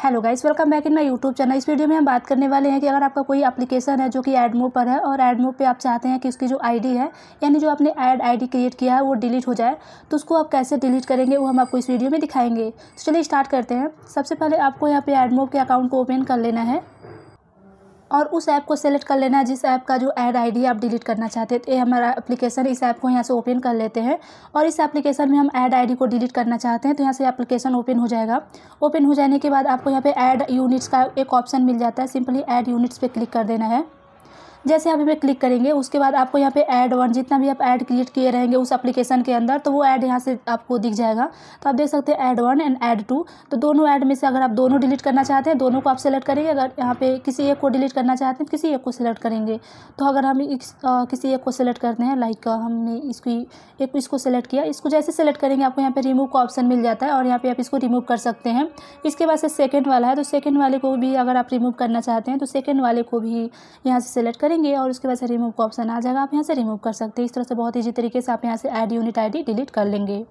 Hello guys welcome back in my YouTube channel इस video में हम बात करने वाले हैं कि अगर आपका कोई एप्लीकेशन है जो कि एडमो पर है और एडमो पे आप चाहते हैं कि उसकी जो आईडी है, यानी जो आपने ऐड आईडी क्रिएट किया है, वो डिलीट हो जाए तो उसको आप कैसे डिलीट करेंगे, वो हम आपको इस वीडियो में दिखाएँगे। तो चलिए स्टार्ट करते हैं। सबसे पहले आपको यहाँ पर एडमो के अकाउंट को ओपन कर लेना है। और उस ऐप को सेलेक्ट कर लेना है, जिस ऐप का जो ऐड आईडी आप डिलीट करना चाहते हैं। तो ये हमारा एप्लीकेशन इस ऐप को यहाँ से ओपन कर लेते हैं और इस एप्लीकेशन में हम ऐड आईडी को डिलीट करना चाहते हैं तो यहाँ से एप्लीकेशन ओपन हो जाएगा। ओपन हो जाने के बाद आपको यहाँ पे ऐड यूनिट्स का एक ऑप्शन मिल जाता है, सिंपली ऐड यूनिट्स पर क्लिक कर देना है। जैसे आप पे क्लिक करेंगे उसके बाद आपको यहाँ पे ऐड वन जितना भी आप ऐड क्रिएट किए रहेंगे उस एप्लीकेशन के अंदर तो वो ऐड यहाँ से आपको दिख जाएगा। तो आप देख सकते हैं add one and add two तो दोनों ऐड में से अगर आप दोनों डिलीट करना चाहते हैं दोनों को आप सेलेक्ट करेंगे। अगर यहाँ पे किसी एक को डिलीट करना चाहते हैं तो किसी एक को सिलेक्ट करेंगे। तो अगर हम इस, किसी एक को सिलेक्ट करते हैं लाइक हमने इसकी एक इसको सेलेक्ट किया इसको जैसे सेलेक्ट करेंगे आपको यहाँ पे रिमूव का ऑप्शन मिल जाता है और यहाँ पे आप इसको रिमूव कर सकते हैं। इसके बाद से सेकेंड वाला है तो सेकेंड वाले को भी अगर आप रिमूव करना चाहते हैं तो सेकेंड वाले को भी यहाँ से सेलेक्ट करेंगे और उसके बाद से रिमूव का ऑप्शन आ जाएगा। आप यहाँ से रिमूव कर सकते हैं। इस तरह से बहुत ईजी तरीके से आप यहाँ से ऐड यूनिट आईडी डिलीट कर लेंगे।